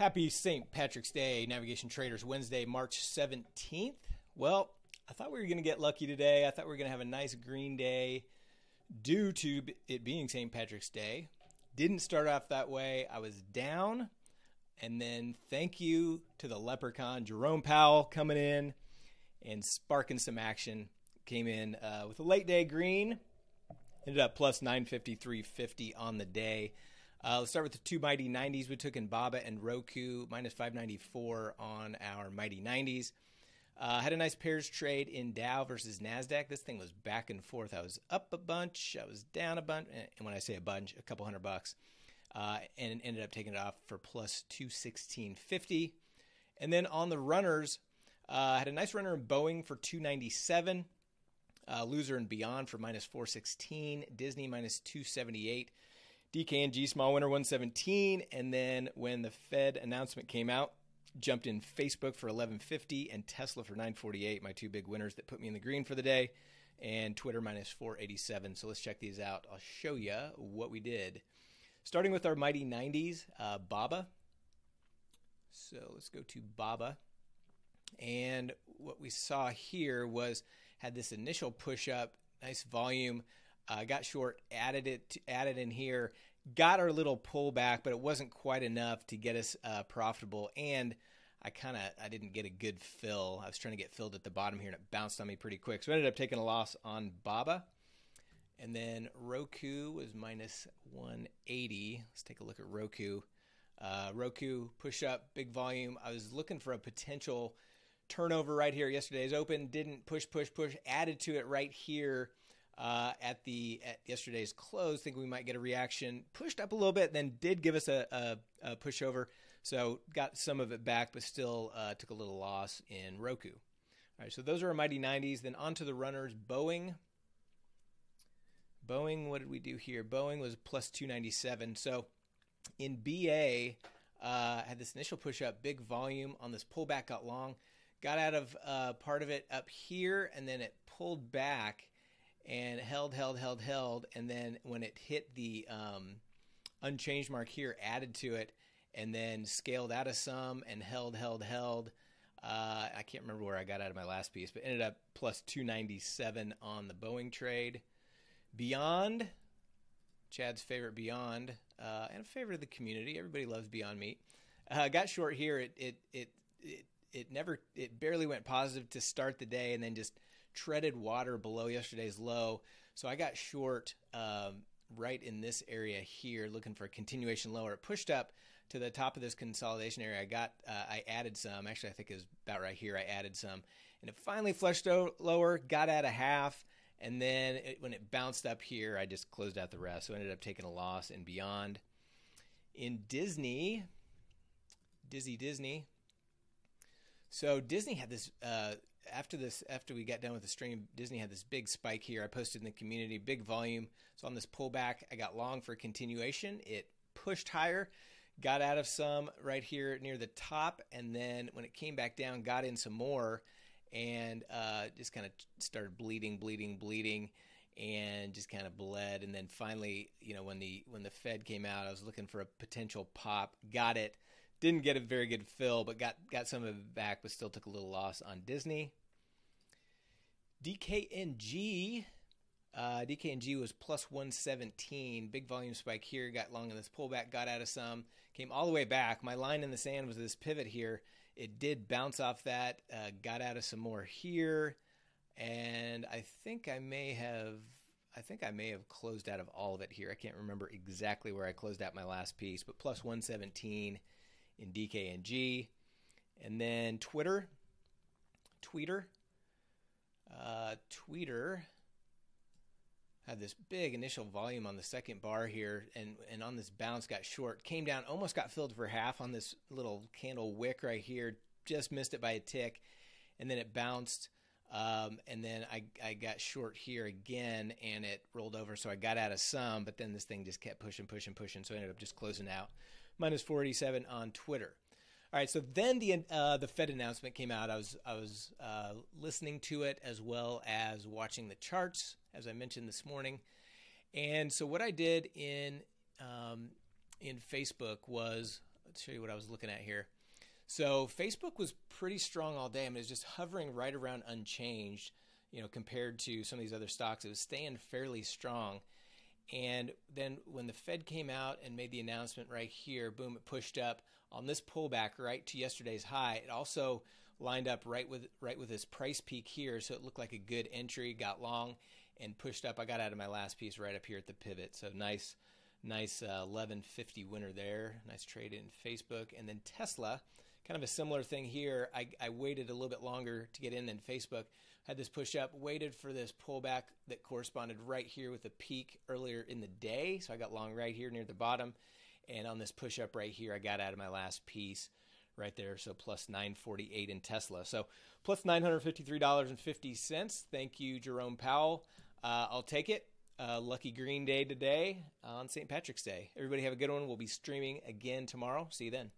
Happy St. Patrick's Day, Navigation Traders, Wednesday, March 17th. Well, I thought we were going to get lucky today. I thought we were going to have a nice green day due to it being St. Patrick's Day. Didn't start off that way. I was down. And then thank you to the leprechaun, Jerome Powell, coming in and sparking some action. Came in uh, with a late day green. Ended up plus 953.50 on the day. Uh, let's start with the two mighty 90s we took in Baba and Roku, minus 594 on our mighty 90s. Uh, had a nice pairs trade in Dow versus Nasdaq. This thing was back and forth. I was up a bunch, I was down a bunch, and when I say a bunch, a couple hundred bucks, uh, and ended up taking it off for plus 216.50. And then on the runners, uh, had a nice runner in Boeing for 297. Uh, loser and beyond for minus 416. Disney minus 278. DKNG small winner 117, and then when the Fed announcement came out, jumped in Facebook for 1150 and Tesla for 948, my two big winners that put me in the green for the day, and Twitter minus 487. So let's check these out. I'll show you what we did. Starting with our mighty 90s, uh, Baba. So let's go to Baba. And what we saw here was had this initial push up, nice volume, uh, got short, added it, to, added in here, got our little pullback, but it wasn't quite enough to get us uh, profitable. And I kind of I didn't get a good fill. I was trying to get filled at the bottom here, and it bounced on me pretty quick. So I ended up taking a loss on Baba. And then Roku was minus 180. Let's take a look at Roku. Uh, Roku push up, big volume. I was looking for a potential turnover right here. Yesterday's open didn't push, push, push. Added to it right here uh, at the at yesterday's close. Think we might get a reaction. Pushed up a little bit, then did give us a, a, a pushover. So got some of it back, but still uh, took a little loss in Roku. All right, so those are our mighty 90s. Then on to the runners. Boeing. Boeing, what did we do here? Boeing was plus 297. So in BA, uh, had this initial push up, big volume on this pullback, got long, got out of uh, part of it up here, and then it pulled back and held, held, held, held, and then when it hit the um, unchanged mark here, added to it, and then scaled out of some and held, held, held. Uh, I can't remember where I got out of my last piece, but ended up plus 297 on the Boeing trade. Beyond, Chad's favorite Beyond, uh, and a favorite of the community. Everybody loves Beyond Meat. Uh, got short here. It, it it it it never it barely went positive to start the day, and then just treaded water below yesterday's low. So I got short um, right in this area here, looking for a continuation lower. It pushed up to the top of this consolidation area. I got, uh, I added some. Actually, I think it was about right here. I added some, and it finally flushed out lower. Got at a half, and then it, when it bounced up here, I just closed out the rest. So I ended up taking a loss and beyond. In Disney, Dizzy Disney. So Disney had this uh, after this, after we got done with the stream, Disney had this big spike here. I posted in the community, big volume. So on this pullback, I got long for continuation. It pushed higher, got out of some right here near the top, and then when it came back down, got in some more, and uh, just kind of started bleeding, bleeding, bleeding, and just kind of bled. And then finally, you know, when the when the Fed came out, I was looking for a potential pop, got it didn't get a very good fill, but got got some of it back, but still took a little loss on Disney. DKNG, uh, DKNG was plus 117. Big volume spike here. Got long in this pullback. Got out of some. Came all the way back. My line in the sand was this pivot here. It did bounce off that. Uh, got out of some more here, and I think I may have. I think I may have closed out of all of it here. I can't remember exactly where I closed out my last piece, but plus 117 in DKNG. And then Twitter, Tweeter, uh, Tweeter had this big initial volume on the second bar here, and and on this bounce got short, came down, almost got filled for half on this little candle wick right here, just missed it by a tick, and then it bounced. Um, and then I, I got short here again and it rolled over. So I got out of some, but then this thing just kept pushing, pushing, pushing. So I ended up just closing out minus 487 on Twitter. All right, so then the uh, the Fed announcement came out. I was I was uh, listening to it as well as watching the charts, as I mentioned this morning. And so what I did in um, in Facebook was let's show you what I was looking at here. So Facebook was pretty strong all day. I mean, it was just hovering right around unchanged, you know, compared to some of these other stocks. It was staying fairly strong. And then when the Fed came out and made the announcement right here, boom, it pushed up on this pullback right to yesterday's high. It also lined up right with right with this price peak here, so it looked like a good entry. Got long and pushed up. I got out of my last piece right up here at the pivot. So nice, nice uh, 1150 winner there. Nice trade in Facebook, and then Tesla. Kind of a similar thing here. I, I waited a little bit longer to get in than Facebook. Had this push up, waited for this pullback that corresponded right here with the peak earlier in the day. So I got long right here near the bottom. And on this push up right here, I got out of my last piece right there. So plus 948 in Tesla. So plus $953.50. Thank you, Jerome Powell. Uh, I'll take it. Uh, lucky green day today on St. Patrick's Day. Everybody have a good one. We'll be streaming again tomorrow. See you then.